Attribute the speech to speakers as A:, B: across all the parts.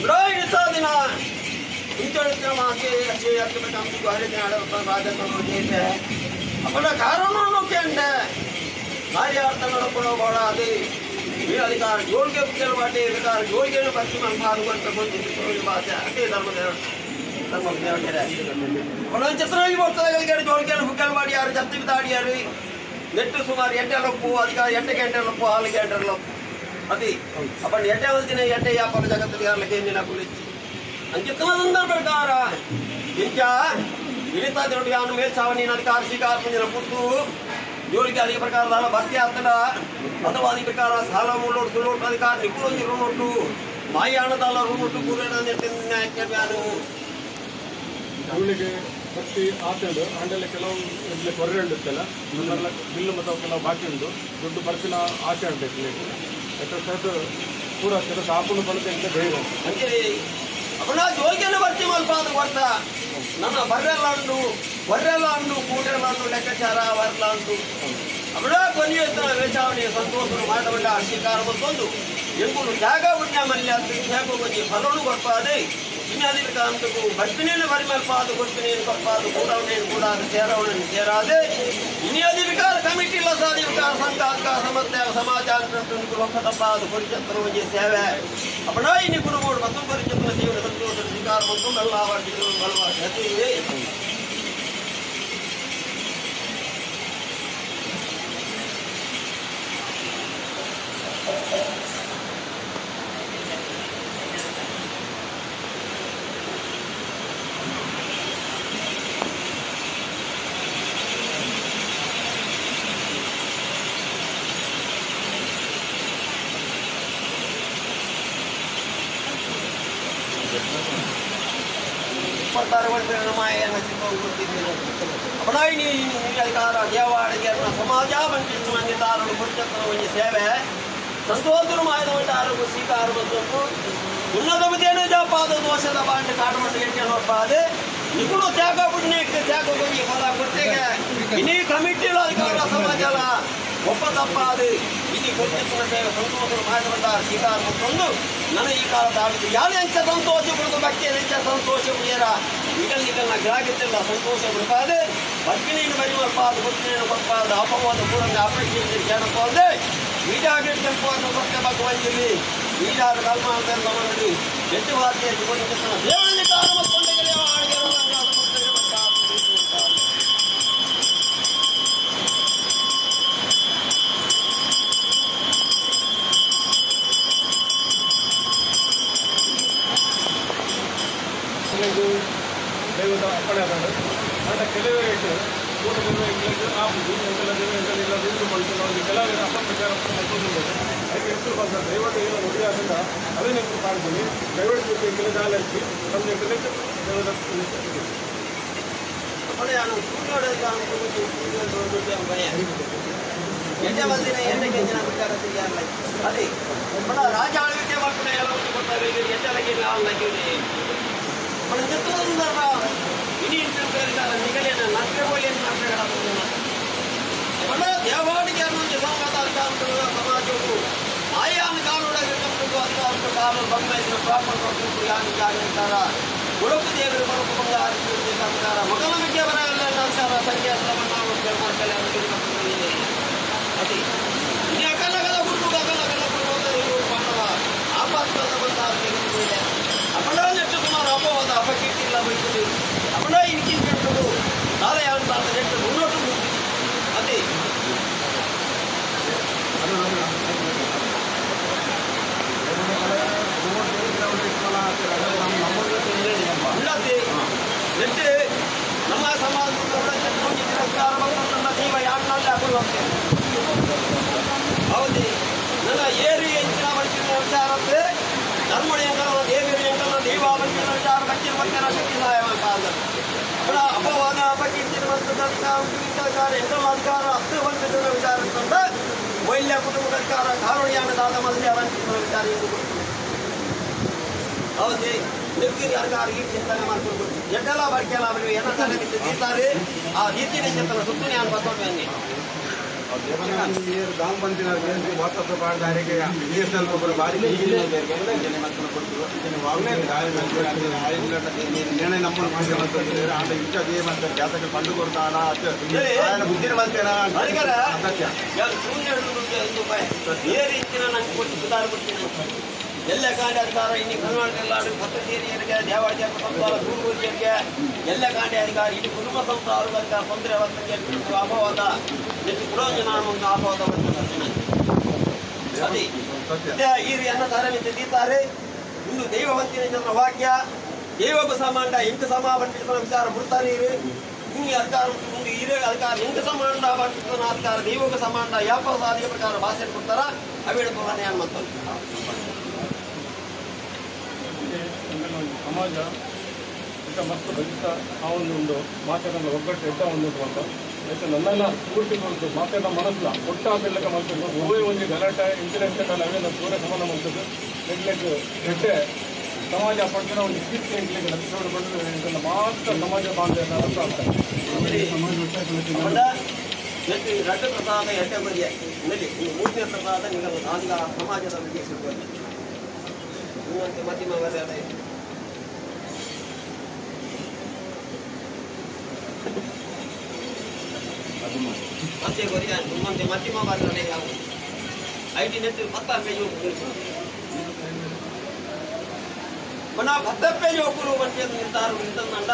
A: برائے نصاب دین ایتھڑ تماگے اچے ارتمہ کام جوارے دے نال اپنا واجہ میں پیا بڑا گھروں نو کیندے مارے ارتنوں کڑا بڑا ادی یہ حقار ನೆಟ್ಟು ಸುಮಾರು ಎಂಟೆ ರೊಪ್ಪು ಅದಕ್ಕೆ ಎಂಟು ಗಂಟೆ ರೊಪ್ಪು ಹಾಲು ಗಂಟೆ ರೊಪ್ಪು అది. అప్పుడు ఎట్టే వదిలిన ఎట్టే వ్యాపార జగత్తులు గారికి ఏంది నాకు ఇచ్చి అని చెప్తున్నదందరూ పెడతారా? ఇంకా మిగతా దేవుడు కాను మేల్చావని కాదు కార్సీ పొందిన పుట్టు జోడికి అధిక ప్రకారం ప్రకారాల భర్తీ అత్తడా మతవాది ప్రకారం చాలా మూడు సుళ్ళు అధికారు నిపుణులు తిరుగునట్టు మాయ ఆనదాల రూముట్టు కూరేటని
B: చెప్పింది న్యాయం చెప్పాను ಪ್ರತಿ ಹಾಕೊಂಡು ಹಂಡಲ್ಲಿ ಕೆಲವು ಇಲ್ಲಿ ಕೊರೆ ಉಂಡುತ್ತಲ್ಲ ಅದೆಲ್ಲ ಬಿಲ್ಲು ಮತ್ತು ಕೆಲವು ಬಾಕಿ ಉಂಡು ದುಡ್ಡು ಬರ್ತಿನ ಆಚೆ ಉಂಟು ಯಾಕಂದ್ರೆ ಸದ್ದು ಕೂಡ ಕೆಲಸ ಹಾಕೊಂಡು ಬರುತ್ತೆ ಅಂತ ಧೈರ್ಯ ಅಪ್ಪಣ್ಣ
A: ಜೋಗಿಯನ್ನು ಭರ್ತಿ ಮಲ್ಪಾದ ಕೊಡ್ತ. ನನ್ನ ಬರ್ರೆಲ್ಲ ಉಂಟು ಬರ್ರೆಲ್ಲ ಉಂಟು ಕೂಡೆಲ್ಲ ಉಂಟು ಲೆಕ್ಕಾಚಾರ ಬರ್ಲ ಉಂಟು ಅಪ್ಪಣ್ಣ ಕೊನೆಯ ವೇಚಾವಣೆಯ ಸಂತೋಷವನ್ನು ಮಾಡಬಲ್ಲ ಅಷ್ಟೀಕಾರ ಬಂದು ಎಂಬುದು ಜಾಗ ಉಂಟ ಮಲ್ಯ ಅಂತ ಹೇಗೋ ಫಲನು ಬರೋಣ ಕೊಡ್ತಾ ಇನ್ಯಾದಿರ ಕಾಂತಕು ಬಡ್ಪಿನೇನು ಬರಿಮಲ್ ಪಾದು ಗುಡ್ಪಿನೇನು ಪಪ್ಪಾದು ಕೂಡವನೇನು ಕೂಡಾದ ಸೇರವನನ್ನು ಸೇರಾದೆ ಇನ್ಯಾದಿ ವಿಕಾರ ಕಮಿಟಿ ಲಸಾದಿ ವಿಕಾರ ಸಂಘ ಅಕ್ಕ ಸಮಸ್ಯ ಸಮಾಚಾರ ಪ್ರಂಟು ಲೋಕತಪ್ಪಾದು ಪರಿಚತ್ರವಜಿ ಸೇವೆ अपना ही नहीं गुरु बोर्ड मतलब परिचत्र जीवन संतोष अधिकार मतलब अल्लाह वर्जित बलवा कहते हैं ಅಪನಾಯಿನಿ ಅಧಿಕಾರ ದೇವಾಡಿಗೆ ಸಮಾಜ ಬಂದಿದ್ದು ಮಂದಿತಾರರು ಪರಿಚತ್ರವನ್ನು ಸೇವೆ ಸಂತೋಷರು ಮಾಯದ ಮಟ್ಟ ಆರೋಗ್ಯ ಸ್ವೀಕಾರ ಬಂತು ಉನ್ನತ ಬುದ್ಧಿಯನ್ನು ಜಾಪಾದ ದೋಷದ ಬಾಂಡ ಕಾಡು ಮಟ್ಟ ಗಂಟೆ ನೋಡ್ಪಾದೆ ನಿಗುಳು ತ್ಯಾಗ ಬಿಡ್ನೆ ತ್ಯಾಗ ಹೋಗಿ ಫಲ ಕೊಟ್ಟೆಗೆ ಇನ್ನೀ ಕಮಿಟಿಲ ಇಲ್ಲಿ ಮಾಯದ ಮಟ್ಟ ಸ್ವೀಕಾರ ಬಂದು ನನ್ನ ಈ ಕಾಲದ ಆಡಿದ್ದು ಯಾರು ಹೆಂಚ ಸಂತೋಷ ಬಿಡುದು ಬಗ್ಗೆ ಹೆಂಚ ಸಂತೋಷ ಬಿಡಿಯರ ನಿಗಲ್ ಈಗಲ್ ನಾ ಗ್ರಾಗಿದ್ದಿಲ್ಲ ಸಂತೋಷ ಬಿಡಬಾದೆ ಬಗ್ಗಿನೇನು ಬರಿವಲ್ಪಾದ ಬಗ್ಗಿನೇನು ಕೊಟ್ಪಾದ ಅಪವಾದ ಕೂಡ ಅಪೇಕ್ಷೆ ಕೇಳಕೋದೆ ಈಜಾಗಿ ತೆಂಪುವನ್ನು ಕೊಟ್ಟ ಭಗವಂತಲ್ಲಿ ಈಜಾದ ಅಂತ ಮಾಡಿ ಎದ್ದು ಭಾರತೀಯ ಜೀವನ ದೇವರಲ್ಲಿ ಕಾಲ
B: ಅದಕ್ಕೆ ಎಷ್ಟು ಬಂದ ದೈವದ ಏನೋ ನುಡಿ ಆದಾಗ ಅದೇ ನೀವು ಕಾಣ್ತೀನಿ ಪ್ರೈವೇಟ್ ಜೊತೆ ಕೆಲ ಜಾಲ ಇಟ್ಟು ನಮ್ಗೆ ಕನೆಕ್ಟ್ ದೇವದ
A: ಅಪ್ಪಣೆ ನಾನು ಸೂರ್ಯೋದಯ ಸೂರ್ಯೋದಯ ಎಣ್ಣೆ ಬಂದಿನ ಎಣ್ಣೆ ಕೆಂಚಿನ ವಿಚಾರ ತಿಳಿಯಲ್ಲ ಅದೇ ಅಪ್ಪಣ ರಾಜ ಆಳ್ವಿಕೆ ಮಾಡ್ಕೊಂಡು ಎಲ್ಲ ಒಂದು ಕೊಟ್ಟಾಗ ಎಣ್ಣೆಲಗೆ ನಾವು మన చెప్తుందరా ఇని ఇంటి పేరు ಹಣ ದೇವಣಿಗೆಯನ್ನು ಜಮಾತ ಅಧಿಕಾರಿಗಳು ಸಮಾಜವು ಆಯಾ ಅಧಿಕಾರಿಗಳಾಗಿರ್ತಕ್ಕಂಥದ್ದು ಕಾಲ ಬಂಗಾಯಿಸಿದ ಬ್ರಾಹ್ಮಣ ಪ್ರಭುತ್ವ ಅಂತಾರ ಆಗಿರ್ತಾರ ಉಡುಪು ದೇವರು ಬರುವಂತಹ ಅಧಿಕಾರ ಮೊದಲ ವಿಜ್ಞಾಪನ ಸರ ಸಂಖ್ಯೆ ನಾವು ಕೇಳ್ಕೊಂಡ್ಕಲೆ ಅನುಕೂಲಿದೆ ಅದೇ. ಇಲ್ಲಿ ಅಕಲಗಲ ಗುಂಡು ಅಕಲಗಲ ಗುಂಡು ಅಂತ ಹೇಳುವ ವಯಸ್ಸಿನ ವಿಚಾರ ಅಂದ್ರೆ ಧರ್ಮಡಿ ಅಂಕಲ ದೇವಿಯರಿ ಅಂಕಲ ದೈವ ಬಂದಿನ ವಿಚಾರ ಬಗ್ಗೆ ಬಗ್ಗೆ ಶಕ್ತಿ ಸಹಾಯ ಕಾಲ ಅವರ ಅಪವಾದ ಅಪಕೀರ್ತಿನ ಮತ್ತು ವಿಚಾರ ಎಂಕಲ ಅಧಿಕಾರ ಹತ್ತು ಬಂದಿದ್ದ ವಿಚಾರ ಅಂತಂದ್ರೆ ವೈಲ್ಯ ಕುಟುಂಬ ಅಧಿಕಾರ ಕಾರುಣ್ಯಾನದಾದ ಮಲ್ಯ ಬಂದಿದ್ದ ವಿಚಾರ ಎಂದು ಗೊತ್ತು ಹೌದು ನಿರ್ಗಿರಿ ಅರ್ಗಾರಿಗೆ ಚಿಂತನೆ ಮಾಡ್ಕೊಂಡು ಎಡ್ಡೆಲ್ಲ ಬರ್ಕೆಲ್ಲ ಅವರಿಗೆ ಏನ ತಲೆ ಬಿದ್ದು ತೀರ್ತಾರೆ ಆ ರೀತಿಯ ಚಿಂತನೆ ಸುತ್ತು ನಾನು ಬರ್ಕೊಂಡು
C: ಗ್ರಾಮ ಪಂಚಾಯತ್ ವಾಟ್ಸಪ್ ಮಾಡಿದಾರಿಗೆ ಬಿ ಎಸ್ ಎಲ್ ಒಬ್ಬರು ಭಾರಿ ಮಕ್ಕಳು ಕೊಡ್ತೀವಿ ಏನೇ ನಮ್ಮನ್ನು ಮಾಡ್ತಾರೆ ಆಟ ಇಷ್ಟ ಅದೇ ಮಾಡ್ತಾರೆ ಜಾತಕ ಕಂಡು
A: ಕೊಡ್ತಾಳ ಬುದ್ಧಿನ ಮಾಡ್ತೇನ ಸತ್ಯ ಸತ್ಯ ಎಲ್ಲ ಕಾರ್ಯಾಧಿಕಾರಿ ಇನ್ನು ಕರ್ನಾಟಕ ಎಲ್ಲರೂ ಪತ್ರಚೇರಿಯರಿಗೆ ದೇವಾಡಿಯ ಸಂಸ್ಥಾನ ದೂರುಗಳಿಗೆ ಎಲ್ಲ ಕಾಂಡೆ ಅಧಿಕಾರ ಇಲ್ಲಿ ಕುಟುಂಬ ಸಂಸ್ಥೆ ತೊಂದರೆ ಪ್ರಯೋಜನ ಅಪವಾದ ಹೆಚ್ಚು ಪ್ರಯೋಜನವನ್ನು ಅಪವಾದ ಅದೇ. ಹಿರಿಯನ್ನ ತರಬೇತಿ ತೀರ್ತಾರೆ ಇನ್ನು ದೈವವಂತಿನ ಜನರ ವಾಕ್ಯ ದೇವಕ್ಕೆ ಸಮಾಂಡ, ಎಂಟು ಸಮ ವಿಚಾರ ಬಿಡ್ತಾರೆ ಇರು ಇನ್ನು ಅಧಿಕಾರ ಮುಂದೆ ಹಿರಿಯ ಅಧಿಕಾರ, ಎಂಟು ಸಮಾಂಡ ಪಟ್ಟಿರ್ತನ ಅಧಿಕಾರ ದೈವಕ್ಕೆ ಸಮಾಂಡ ಯಾವ ಸಾಧಿಗೆ ಪ್ರಕಾರ ಭಾಷೆ ಕೊಡ್ತಾರ. ಅವೇಳ ಪ್ರಧಾನಿ
B: ಅನ್ನುವಂಥದ್ದು ಸಮಾಜ ಇಂಥ ಮತ್ತು ಬದುಕ ಆ ಒಂದು ಒಂದು ಮಾತನ್ನು ಒಗ್ಗಟ್ಟು ಎಡ್ಡ ಒಂದು ಅಂತ ಯಾಕೆ ನನ್ನೆಲ್ಲ ಪೂರ್ತಿ ಕೊಡ್ತು ಮಾತೆಲ್ಲ ಮನಸ್ಸಿಲ್ಲ ಒಟ್ಟ ಬೆಲ್ಲಕ ಮಾಡ್ತಿದ್ದು ಒಬ್ಬೇ ಒಂದು ಗಲಾಟೆ ಇನ್ಸಿಡೆಂಟ್ ಅವೆಲ್ಲ ಸೂರ್ಯ ಸಮಾನ ಮಾಡ್ತದ್ದು ನೆಗ್ಲೆಕ್ ಎಡ್ಡೆ ಸಮಾಜ ಪಡ್ತಿನ ಒಂದು ಇತ್ತೀಚೆಗೆ ಎಂಟ್ಲಿಕ್ಕೆ ನದಿಸೋಡು ಬಂದು ಇದನ್ನು ಮಾತ್ರ ಸಮಾಜ ಬಾಂಧವ್ಯ ಅರ್ಥ ಆಗ್ತದೆ ಸಮಾಜ
A: ರಾಜ್ಯ ರಡ್ಡ ಪ್ರಸಾದ ಎಡ್ಡೆ ಬದಿಯ ನಡಿ ಮೂರನೇ ಪ್ರಸಾದ ಆಂಧ್ರ ಸಮಾಜದ ಬಗ್ಗೆ ಸಿಗ್ಬೋದು. ಮತ್ತೆ ಮಧ್ಯಮ ವರ್ಗದ ಮತ್ತೆ ಕೊರಿಯ ಇನ್ನೊಂದು ಮಧ್ಯಮ ವರ್ಗದ ಯಾವ ಐಟಿ ನೆಟ್ ಹತ್ತಾರು ಪೇಜ್ మన భద్రపే యువకులు వచ్చే నిర్ధారణ ఉంటుందంట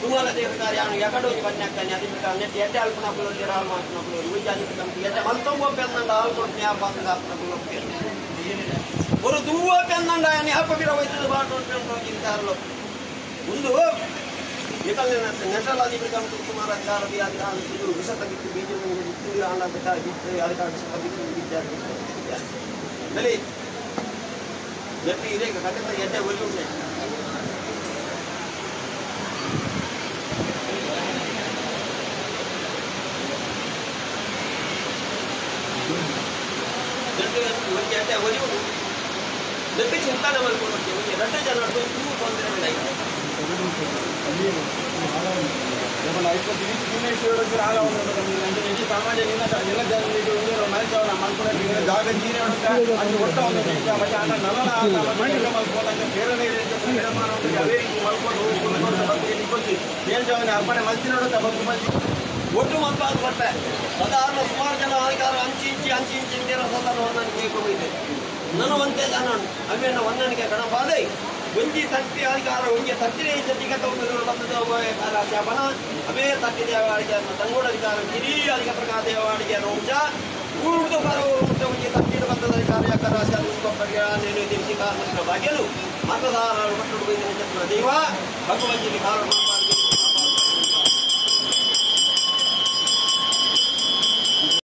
A: సుమాల దేవకారి ఆయన ఎక్కడో పన్నాకని అది నెట్ ఎట్ట అల్పనప్పుడు జరాలు మాట్లాడినప్పుడు విజయాన్ని ఎట్ట మొత్తం పోతుందంట ఆల్కొంటే జ్ఞాపకం కాపినప్పుడు ஒரு దువ్వ పెందండ అని హప్పగిర వైద్యులు బాగుంటుంటాం జీవితాల్లో ముందు निकल लेना था नेचुरल आदि पर काम तुम्हारा अधिकार अभी आज का जो विषय तक के बीच में जितनी भी आना बेटा जितने अधिकार से कभी भी बीत जाए भले जब इरे का कहते हैं यदि वॉल्यूम है जब चिंता न मन को रखिए रटे जाना तो इतनी कौन देने में
C: लाएगा
B: ఏమన్నా అయిపోతుంది తినేసి రాగా ఉండదు అంటే ఇది సమాజం నిన్న నిన్న జరిగింది మనిషి అనుకున్నట్టు
C: ಜಾಗ ನೀನೇ ಉಂಟಾ
B: అది కొట్ట ఉంది ಮತ್ತೆ ಆಟ ನಲ್ಲನ ಆಟ ಮಲ್ಕೋದಂಗೆ ಬೇರೆ ಅದೇ ರೀತಿ ಮಲ್ಕೊಂಡು
C: ಏನ್ ಜಾವನೆ ಅಪ್ಪನೆ ಮಲ್ತಿ ನೋಡುತ್ತಾ ಬಂದು ಮಂದಿ
A: ಒಟ್ಟು ಮಕ್ಕಳು ಕೊಟ್ಟೆ ಸಾಧಾರಣ ಸುಮಾರು ಜನ ಅಧಿಕಾರ ಹಂಚಿಂಚಿ ಹಂಚಿಂಚಿ ರಸದನ್ನು ಹೊಂದಾಣಿಕೆ ಕೇಳ್ಕೊಂಡಿದ್ದೆ ನಾನು ಒಂದೇ ಜನ ಅವೇನ ಹೊಂದಾಣಿಕೆ ಗಣಪಾದೆ ಒಂಜಿ ಸತ್ತಿ ಅಧಿಕಾರ, ಒಂಜಿ ತಟ್ಟಿನ ಜತಿಗತ ಒಂದು ತಪ್ಪದ ಶಾಪನ ಅವೇ ತಟ್ಟಿ ದೇವಾಡಿಗೆ ತಂಗೋಡ ಅಧಿಕಾರ ಹಿರಿಯ ಅಧಿಕ ಪ್ರಕಾರ ದೇವಾಡಿಗೆ ರೋಜ ಕೂಡುದು ಬರೋ ಒಂಜಿ ತಟ್ಟಿನ ಬಂದದ ಕಾರ್ಯಕರ ಶಾಲೆ ದಿವಸ ಕಾರ್ಮಿಕರ ಬಾಗಿಲು ಮತದಾರರು ಕಟ್ಟುಡುಗಿನ ದೇವ ಭಗವಂತನಿಗೆ ಕಾರಣ